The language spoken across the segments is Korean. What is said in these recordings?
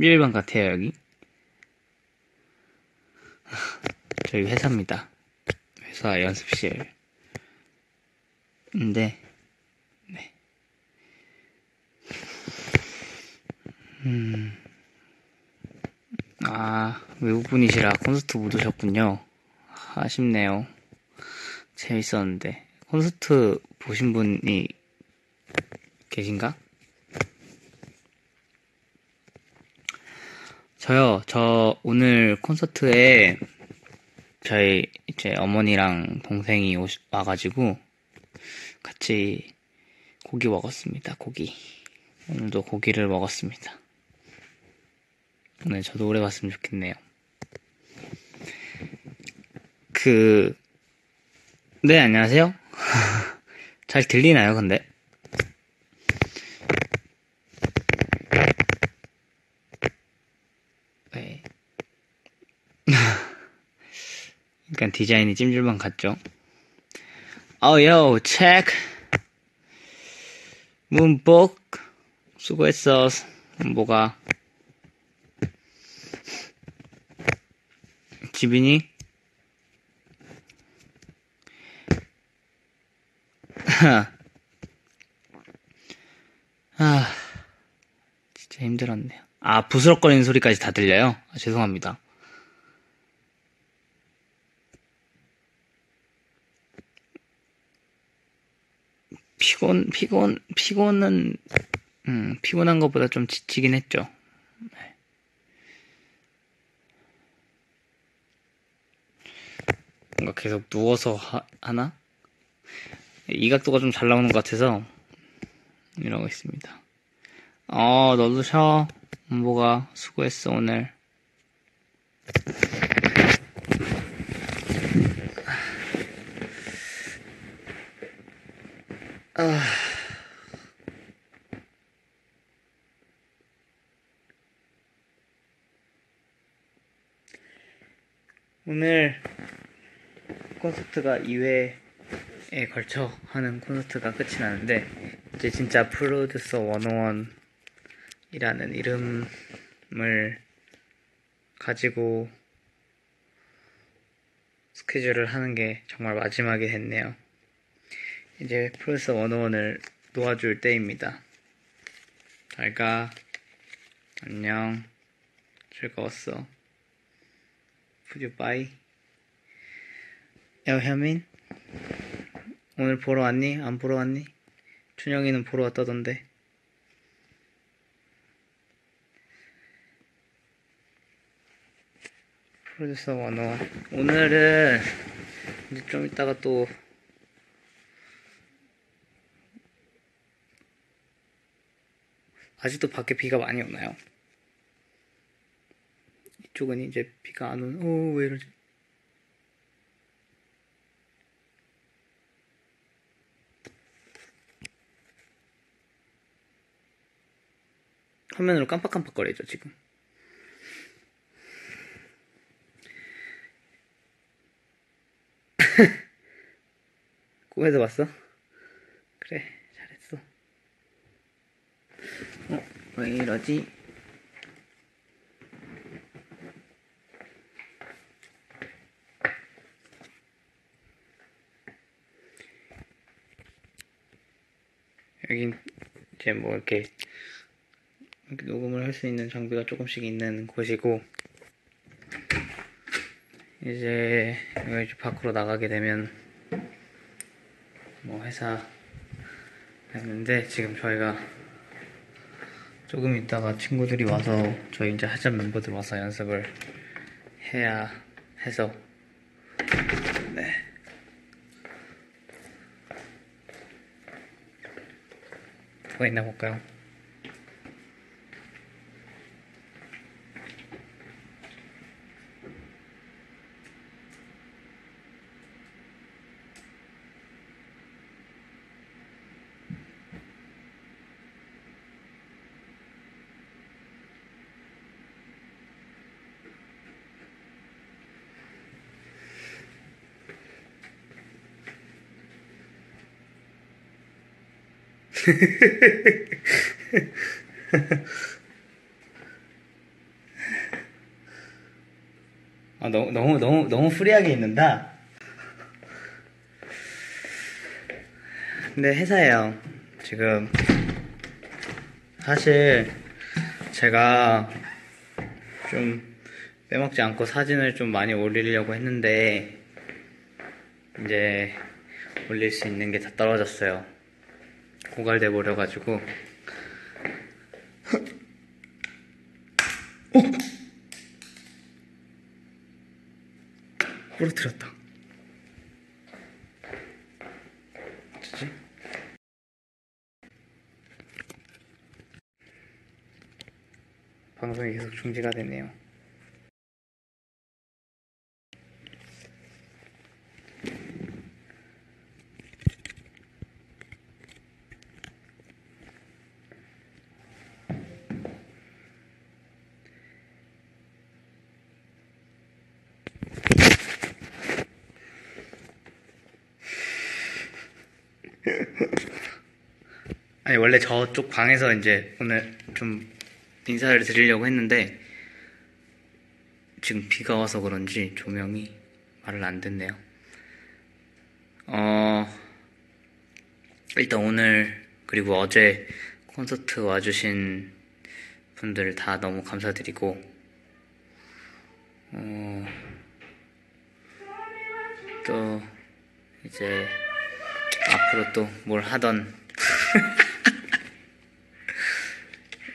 찜질방 같아요, 여기. 저희 회사입니다. 회사 연습실. 인데, 네. 음, 아, 외국분이시라 콘서트 못 오셨군요. 아쉽네요. 재밌었는데. 콘서트 보신 분이 계신가? 저요, 저 오늘 콘서트에 저희 이제 어머니랑 동생이 오시, 와가지고 같이 고기 먹었습니다. 고기. 오늘도 고기를 먹었습니다. 오늘 저도 오래 봤으면 좋겠네요. 그, 네, 안녕하세요. 잘 들리나요, 근데? 약간 디자인이 찜질방 같죠? 어요, 체크. 문복. 수고했어. 뭐가. 지빈이? 아, 진짜 힘들었네요. 아, 부스럭거리는 소리까지 다 들려요? 아, 죄송합니다. 피곤, 피곤, 피곤은, 음, 피곤한 것보다 좀 지치긴 했죠. 네. 뭔가 계속 누워서 하, 하나? 이 각도가 좀 잘 나오는 것 같아서 이러고 있습니다. 어, 너도 쉬어. 뭐가 수고했어 오늘. 아. 오늘 콘서트가 2회에 걸쳐 하는 콘서트가 끝이 나는데 이제 진짜 프로듀서 101이라는 이름을 가지고 스케줄을 하는 게 정말 마지막이 됐네요. 이제 프로듀서 101을 놓아줄 때입니다. 잘가. 안녕. 즐거웠어. 푸듀바이. 야, 현민? 오늘 보러 왔니? 안 보러 왔니? 춘영이는 보러 왔다던데. 프로듀서 원어. 오늘은 이제 좀 이따가 또 아직도 밖에 비가 많이 오나요? 이쪽은 이제 비가 안 오는, 오, 왜 이러지? 화면으로 깜빡깜빡거리죠, 지금. 꿈에서 봤어? 그래. 어, 왜 이러지? 여긴 이제 뭐 이렇게 녹음을 할 수 있는 장비가 조금씩 있는 곳이고 이제 여기 밖으로 나가게 되면 뭐 회사 했는데 지금 저희가 조금 있다가 친구들이 와서 저희 이제 하자 멤버들 와서 연습을 해야 해서 네. 뭐가 있나 볼까요? 아, 너무, 너무, 너무, 너무 프리하게 있는다? 네, 근데 회사에요. 지금. 사실, 제가 좀 빼먹지 않고 사진을 좀 많이 올리려고 했는데, 이제 올릴 수 있는 게 다 떨어졌어요. 고갈돼 버려가지고. 어? 부러뜨렸다. 어쩌지? 방송이 계속 중지가 되네요. 아니 원래 저쪽 방에서 이제 오늘 좀 인사를 드리려고 했는데 지금 비가 와서 그런지 조명이 말을 안 듣네요. 어 일단 오늘 그리고 어제 콘서트 와주신 분들 다 너무 감사드리고 어, 또 이제 앞으로 또 뭘 하던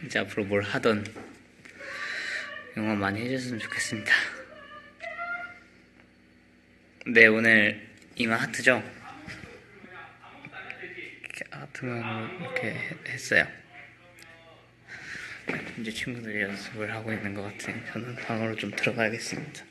이제 앞으로 뭘 하던 응원 많이 해줬으면 좋겠습니다. 네 오늘 이마 하트죠? 하트만 이렇게 했- 했어요. 이제 친구들이 연습을 하고 있는 것 같으니 저는 방으로 좀 들어가야겠습니다.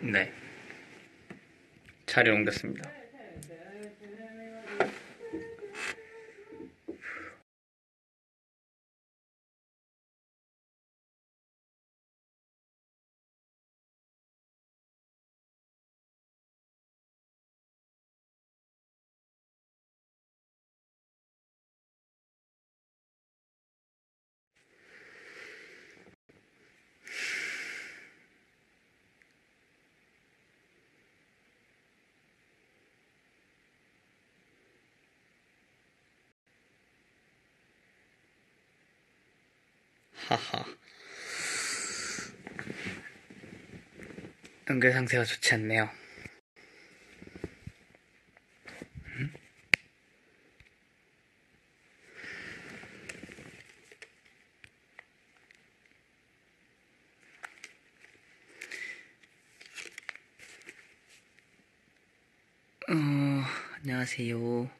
네. 자리 옮겼습니다. 하하. 연결 상태가 좋지 않네요. 음? 어, 안녕하세요.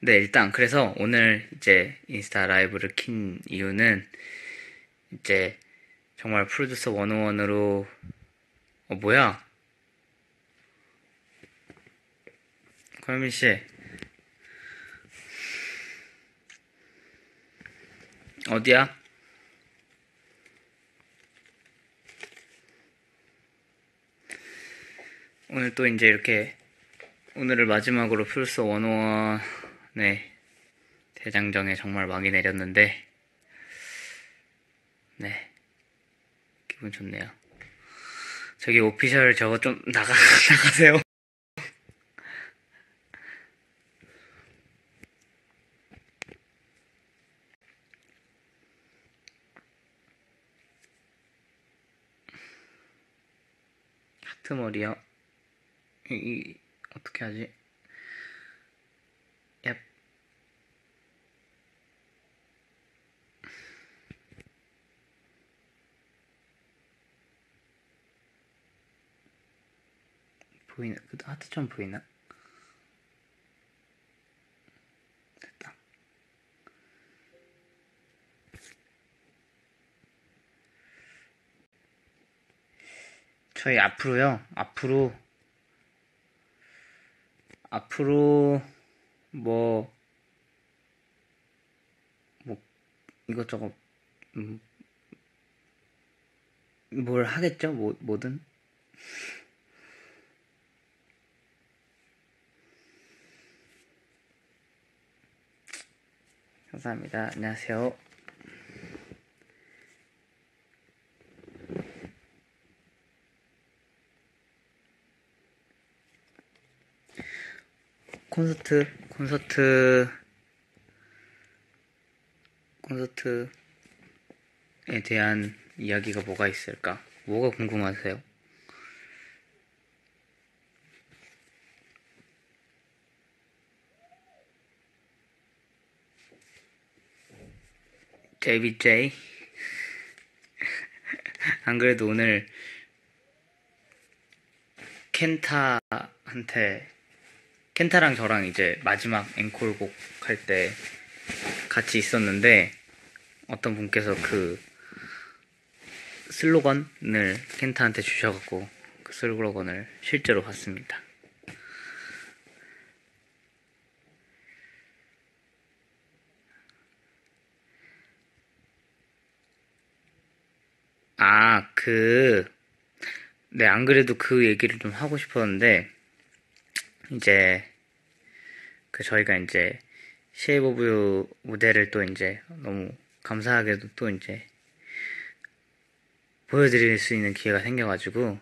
네, 일단 그래서 오늘 이제 인스타 라이브를 킨 이유는 이제 정말 프로듀서 101으로 어 뭐야? 권민 씨 어디야? 오늘 또 이제 이렇게 오늘을 마지막으로 플스 101의 대장정에 정말 막이 내렸는데 네. 기분 좋네요. 저기 오피셜 저거 좀 나가 나가세요. 하트 머리요? 이, 이 어떻게 하지? 보이나? 그 하트점 보이나? 됐다. 저희 앞으로요. 앞으로 앞으로 뭐, 뭐 이것저것 음, 뭘 하겠죠? 뭐, 뭐든. 감사합니다. 안녕하세요. 콘서트, 콘서트, 콘서트에 대한 이야기가 뭐가 있을까? 뭐가 궁금하세요? 데이비 제이 안 그래도 오늘 켄타한테 켄타랑 저랑 이제 마지막 앵콜곡 할 때 같이 있었는데 어떤 분께서 그 슬로건을 켄타한테 주셔갖고 그 슬로건을 실제로 봤습니다. 아, 그, 네, 안 그래도 그 얘기를 좀 하고 싶었는데, 이제, 그 저희가 이제, 유 무대를 또 이제, 너무 감사하게도 또 이제, 보여드릴 수 있는 기회가 생겨가지고,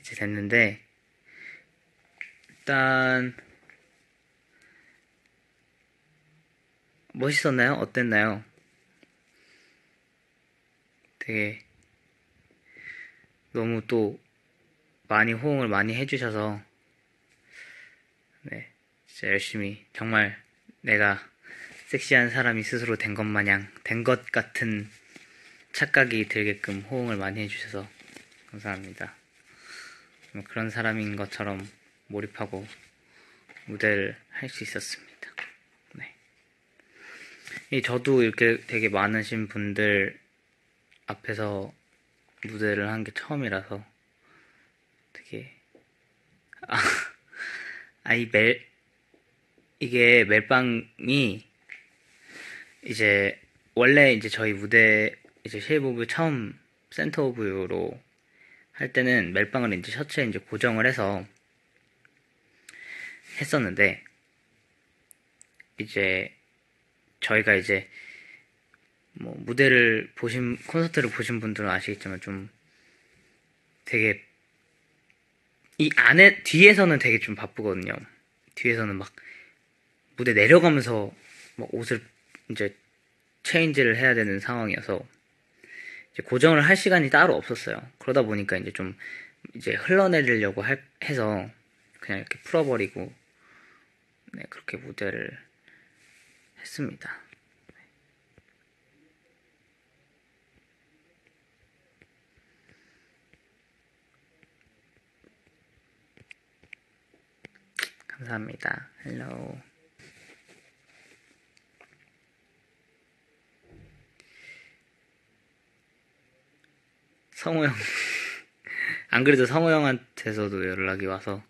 이제 됐는데, 일단, 멋있었나요? 어땠나요? 되게 너무 또 많이 호응을 많이 해주셔서 네 진짜 열심히 정말 내가 섹시한 사람이 스스로 된 것 마냥 된 것 같은 착각이 들게끔 호응을 많이 해주셔서 감사합니다. 뭐 그런 사람인 것처럼 몰입하고 무대를 할 수 있었습니다. 네. 이 저도 이렇게 되게 많으신 분들 앞에서 무대를 한 게 처음이라서 되게 아, 아이 멜 이게 멜빵이 이제 원래 이제 저희 무대 이제 Shape of 처음 Shape of You로 할 때는 멜빵을 이제 셔츠에 이제 고정을 해서 했었는데 이제 저희가 이제 뭐 무대를 보신 콘서트를 보신 분들은 아시겠지만 좀 되게 이 안에 뒤에서는 되게 좀 바쁘거든요. 뒤에서는 막 무대 내려가면서 막 옷을 이제 체인지를 해야 되는 상황이어서 이제 고정을 할 시간이 따로 없었어요. 그러다 보니까 이제 좀 이제 흘러내리려고 할, 해서 그냥 이렇게 풀어버리고 네, 그렇게 무대를 했습니다. 감사합니다. Hello. 성호 형. 안 그래도 성호 형한테서도 연락이 와서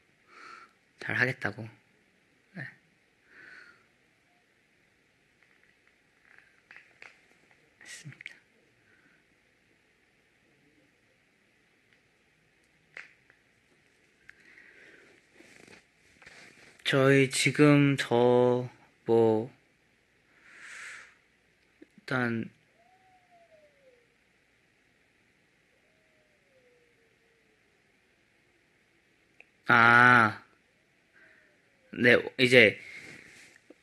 잘 하겠다고. 네. 했습니다. 저희 지금 저 뭐 일단 아, 네, 이제,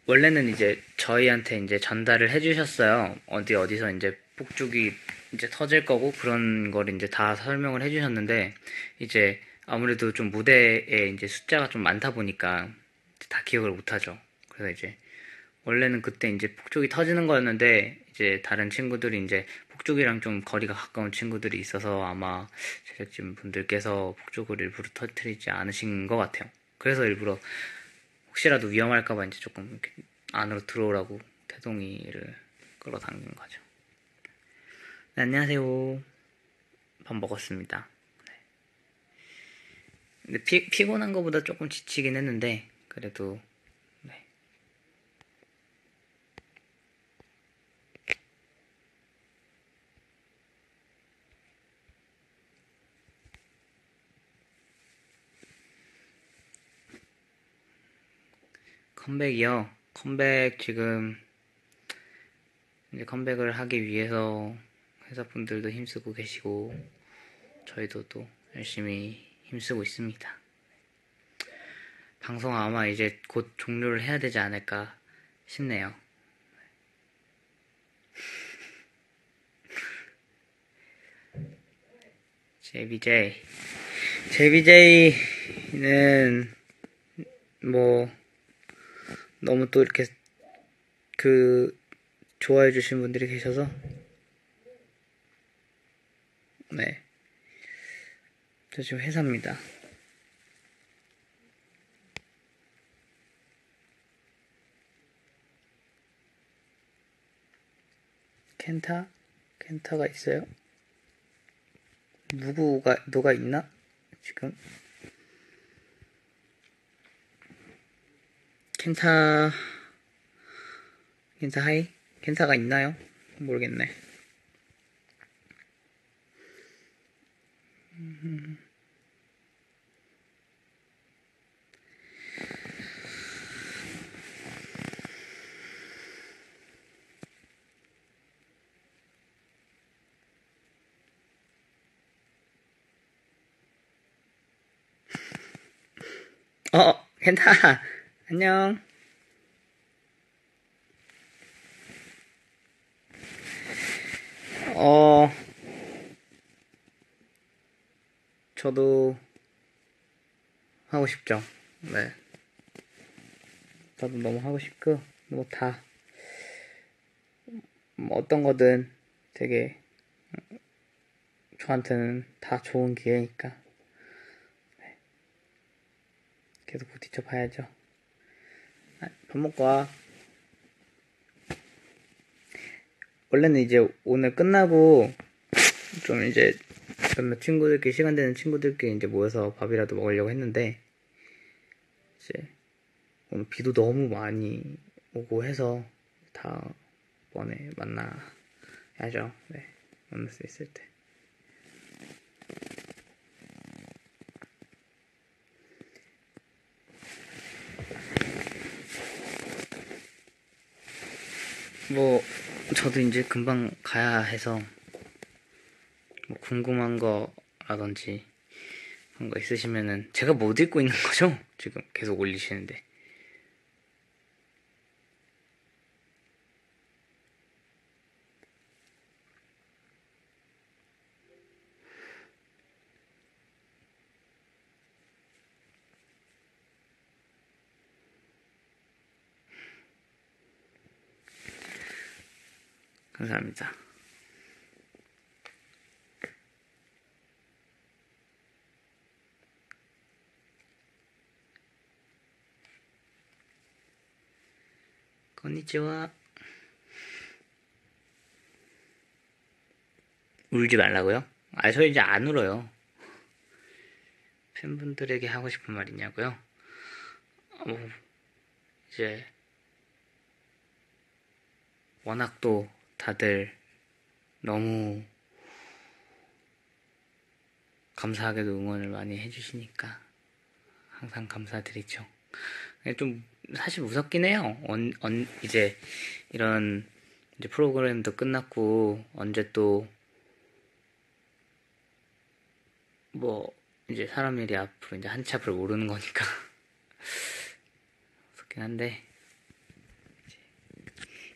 원래는 이제 저희한테 이제 전달을 해주셨어요. 어디 어디서 이제 폭죽이 이제 터질 거고 그런 걸 이제 다 설명을 해주셨는데, 이제 아무래도 좀 무대에 이제 숫자가 좀 많다 보니까 다 기억을 못하죠. 그래서 이제, 원래는 그때 이제 폭죽이 터지는 거였는데, 이제 다른 친구들이 이제 폭죽이랑 좀 거리가 가까운 친구들이 있어서 아마 제작진 분들께서 폭죽을 일부러 터뜨리지 않으신 것 같아요. 그래서 일부러 혹시라도 위험할까봐 이제 조금 이렇게 안으로 들어오라고 태동이를 끌어당긴 거죠. 네, 안녕하세요. 밥 먹었습니다. 네. 근데 피, 피곤한 것보다 조금 지치긴 했는데 그래도 네. 컴백이요. 컴백 지금 이제 컴백을 하기 위해서 회사분들도 힘쓰고 계시고 저희도 또 열심히 힘쓰고 있습니다. 방송 아마 이제 곧 종료를 해야 되지 않을까 싶네요. JBJ. JBJ는 뭐 너무 또 이렇게 그 좋아해 주신 분들이 계셔서 네. 저 지금 회사입니다. 켄타? 켄타가 있어요? 누구가, 누가 있나? 지금? 켄타, 켄타 하이? 켄타가 있나요? 모르겠네. 어, 켄타, 안녕. 어, 저도 하고 싶죠. 네. 저도 너무 하고 싶고, 뭐 다, 뭐 어떤 거든 되게, 저한테는 다 좋은 기회니까. 네. 계속 부딪혀 봐야죠. 아, 밥 먹고 와. 원래는 이제 오늘 끝나고 좀 이제 몇몇 친구들끼리 시간 되는 친구들끼리 이제 모여서 밥이라도 먹으려고 했는데 이제 오늘 비도 너무 많이 오고 해서 다번에 만나야죠. 네, 만날 수 있을 때. 뭐 저도 이제 금방 가야 해서 뭐 궁금한 거라든지 그런 거 있으시면은 제가 못 읽고 있는 거죠? 지금 계속 올리시는데 감사합니다. 건니치와 울지 말라고요? 아, 저 이제 안 울어요. 팬분들에게 하고 싶은 말이냐고요? 어, 이제 워낙 또 다들 너무 감사하게도 응원을 많이 해주시니까 항상 감사드리죠. 좀 사실 무섭긴 해요. 언, 언, 이제 이런 이제 프로그램도 끝났고 언제 또 뭐 이제 사람 일이 앞으로 이제 한치 앞을 모르는 거니까 무섭긴 한데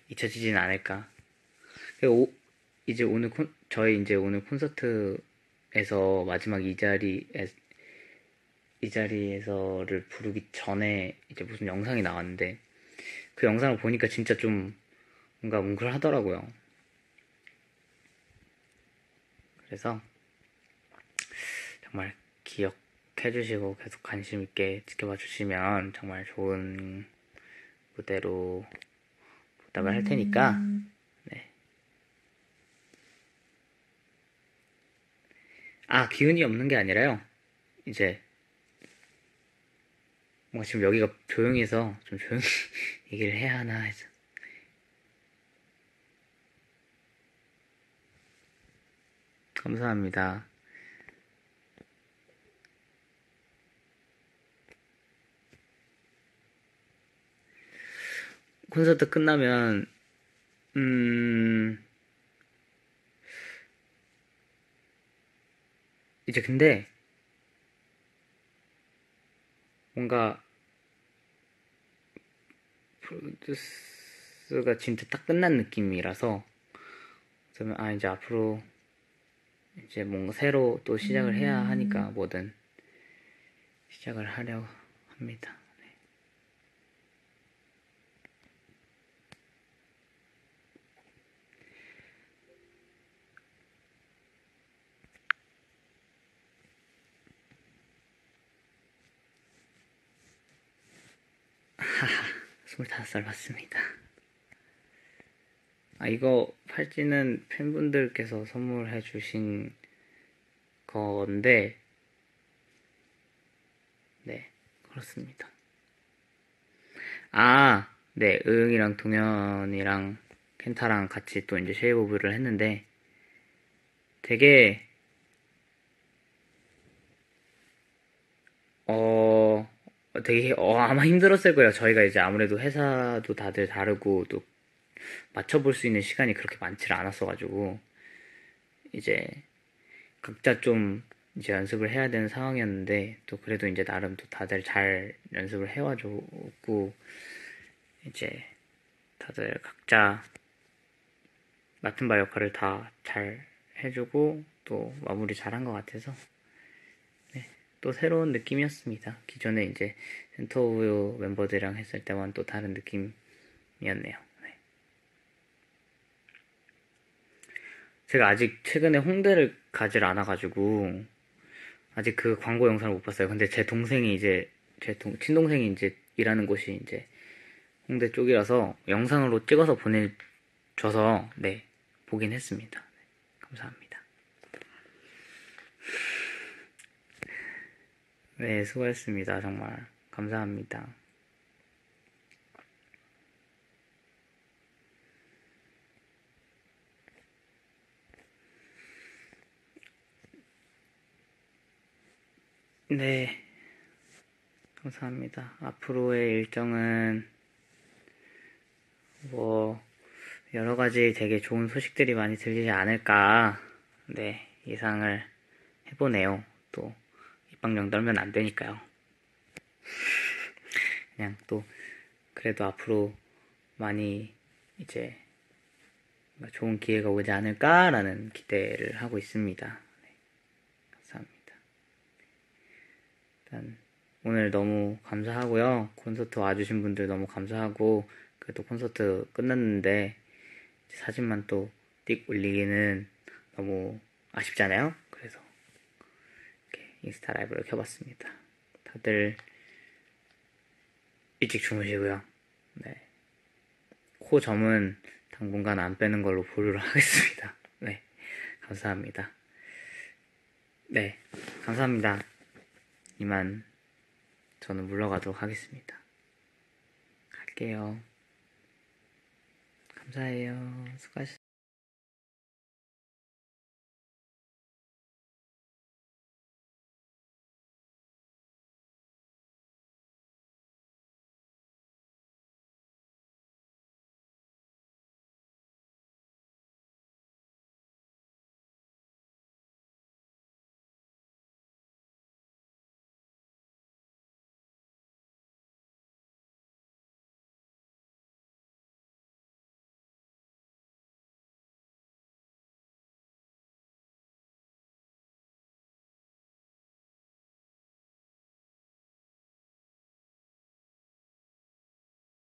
잊혀지진 않을까. 오, 이제 오늘 콘, 저희 이제 오늘 콘서트에서 마지막 이 자리 이 자리에서를 부르기 전에 이제 무슨 영상이 나왔는데 그 영상을 보니까 진짜 좀 뭔가 뭉클하더라고요. 그래서 정말 기억해 주시고 계속 관심 있게 지켜봐 주시면 정말 좋은 무대로 부탁을 할 테니까 네. 아 기운이 없는 게 아니라요. 이제 뭔가 지금 여기가 조용히 해서 좀 조용히 얘기를 해야 하나 해서 감사합니다. 콘서트 끝나면, 음, 이제 근데, 뭔가, 프로듀스가 진짜 딱 끝난 느낌이라서, 그러면, 아, 이제 앞으로, 이제 뭔가 새로 또 시작을 해야 하니까, 뭐든, 시작을 하려고 합니다. 25살 맞습니다. 아, 이거 팔찌는 팬분들께서 선물해 주신 건데, 네, 그렇습니다. 아, 네, 의응이랑 동현이랑 켄타랑 같이 또 이제 쉐이브를 했는데, 되게, 어, 되게, 어, 아마 힘들었을 거예요. 저희가 이제 아무래도 회사도 다들 다르고, 또, 맞춰볼 수 있는 시간이 그렇게 많지를 않았어가지고, 이제, 각자 좀, 이제 연습을 해야 되는 상황이었는데, 또 그래도 이제 나름 또 다들 잘 연습을 해와줬고, 이제, 다들 각자 맡은 바 역할을 다 잘 해주고, 또 마무리 잘 한 것 같아서, 네, 또 새로운 느낌이었습니다. 기존에 이제 Shape of 멤버들이랑 했을 때와는 또 다른 느낌이었네요. 네. 제가 아직 최근에 홍대를 가질 않아가지고 아직 그 광고 영상을 못 봤어요. 근데 제 동생이 이제 제 동, 친동생이 이제 일하는 곳이 이제 홍대 쪽이라서 영상으로 찍어서 보내줘서 네 보긴 했습니다. 네, 감사합니다. 네 수고했습니다. 정말 감사합니다. 네. 감사합니다. 앞으로의 일정은 뭐 여러 가지 되게 좋은 소식들이 많이 들리지 않을까 네 예상을 해보네요. 또 입방령 떨면 안 되니까요. 그냥 또 그래도 앞으로 많이 이제 좋은 기회가 오지 않을까라는 기대를 하고 있습니다. 네, 감사합니다. 일단 오늘 너무 감사하고요. 콘서트 와주신 분들 너무 감사하고 그래도 콘서트 끝났는데 사진만 또 띡 올리기는 너무 아쉽잖아요. 인스타 라이브를 켜봤습니다. 다들 일찍 주무시고요. 네. 코 점은 당분간 안 빼는 걸로 보류를 하겠습니다. 네. 감사합니다. 네. 감사합니다. 이만 저는 물러가도록 하겠습니다. 갈게요. 감사해요. 수고하셨습니다.